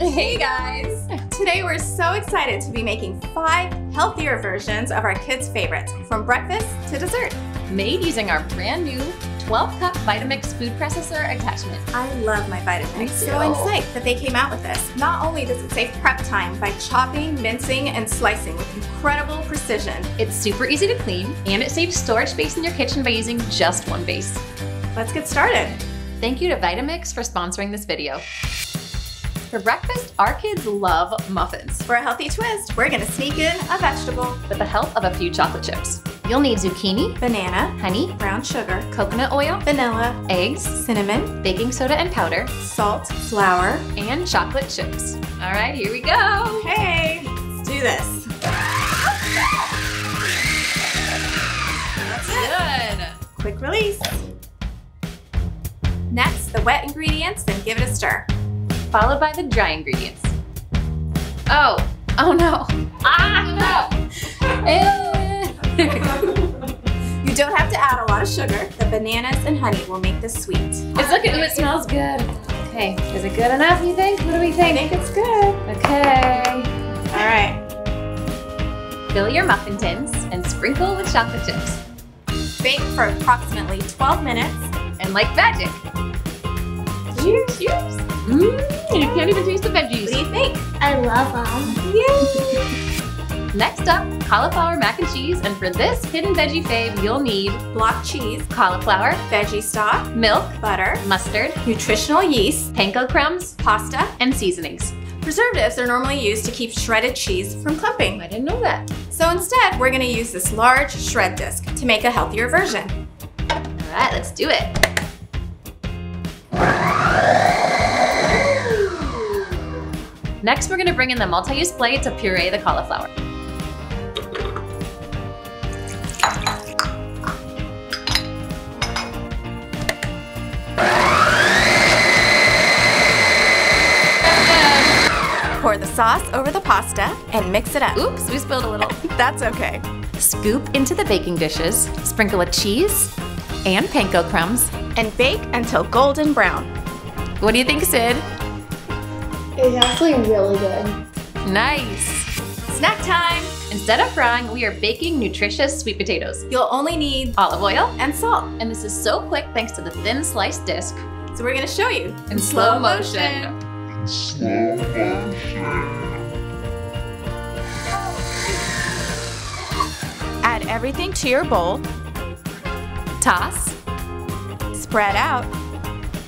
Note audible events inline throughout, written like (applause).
Hey guys! Today we're so excited to be making five healthier versions of our kids' favorites, from breakfast to dessert. Made using our brand new 12 cup Vitamix food processor attachment. I love my Vitamix, so. I'm psyched that they came out with this. Not only does it save prep time by chopping, mincing, and slicing with incredible precision, It's super easy to clean, and it saves storage space in your kitchen by using just one base. let's get started. Thank you to Vitamix for sponsoring this video. For breakfast, our kids love muffins For a healthy twist, we're gonna sneak in a vegetable, with the help of a few chocolate chips. You'll need zucchini, banana, honey, brown sugar, coconut oil, vanilla, eggs, cinnamon, baking soda and powder, salt, flour. and chocolate chips. All right, here we go. Hey, let's do this. That's. Good. Quick release. Next, the wet ingredients, then give it a stir. Followed by the dry ingredients. Oh, oh no. Ah, no. (laughs) You don't have to add a lot of sugar. The bananas and honey will make this sweet. It's looking, ooh, it smells good. Okay, is it good enough, you think? What do we think? I think? think it's good. Okay. All right. Fill your muffin tins and sprinkle with chocolate chips. Bake for approximately 12 minutes. And like magic. Cheers, cheers. Mmm, you can't even taste the veggies. What do you think? I love them. Yay! Next up, cauliflower mac and cheese. And for this hidden veggie fave, you'll need Block cheese, cauliflower, veggie stock, milk, butter, mustard, nutritional yeast, panko crumbs, pasta. and seasonings. Preservatives are normally used to keep shredded cheese from clumping. I didn't know that. So instead, we're gonna use this large shred disc to make a healthier version. All right, let's do it. Next, we're gonna bring in the multi-use blade to puree the cauliflower. Pour the sauce over the pasta and mix it up. Oops, we spilled a little. (laughs) That's okay. Scoop into the baking dishes, sprinkle with cheese and panko crumbs. And bake until golden brown. What do you think, Sid? It's actually really good. Nice. Snack time! Instead of frying, we are baking nutritious sweet potatoes. You'll only need Olive oil, and salt. and this is so quick thanks to the thin sliced disc So we're gonna show you in slow motion. Add everything to your bowl, Toss spread out,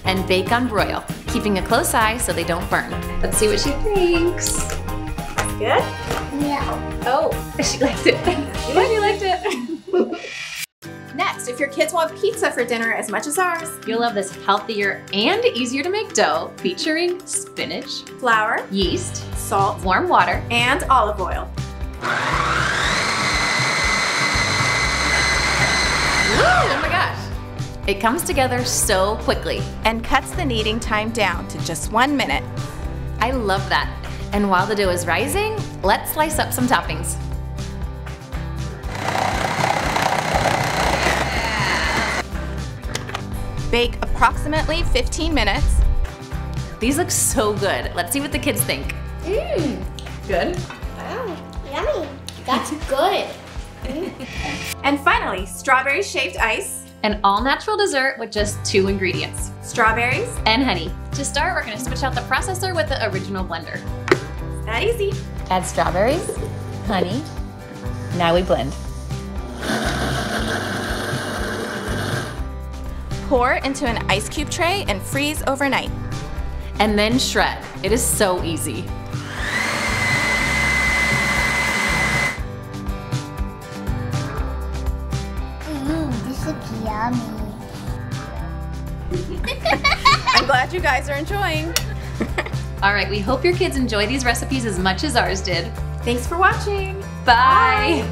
and bake on broil, keeping a close eye so they don't burn. Let's see what she thinks. good? Yeah. Oh, (laughs) she liked it. Yeah, she liked it. (laughs) Next, if your kids want pizza for dinner as much as ours, You'll love this healthier and easier to make dough featuring spinach, flour, yeast, salt, warm water, and olive oil. (laughs) It comes together so quickly. And cuts the kneading time down to just one minute. I love that. And while the dough is rising, let's slice up some toppings. Bake approximately 15 minutes. These look so good. Let's see what the kids think. Mmm. Good. Wow. Yummy. That's good. (laughs) And finally, strawberry shaved ice, An all natural dessert with just two ingredients strawberries, and honey. To start, we're gonna switch out the processor with the original blender. that easy. Add strawberries, honey. Now we blend. Pour into an ice cube tray and freeze overnight. And then shred. It is so easy. Yummy. (laughs) I'm glad you guys are enjoying. (laughs) All right, we hope your kids enjoy these recipes as much as ours did. Thanks for watching. Bye.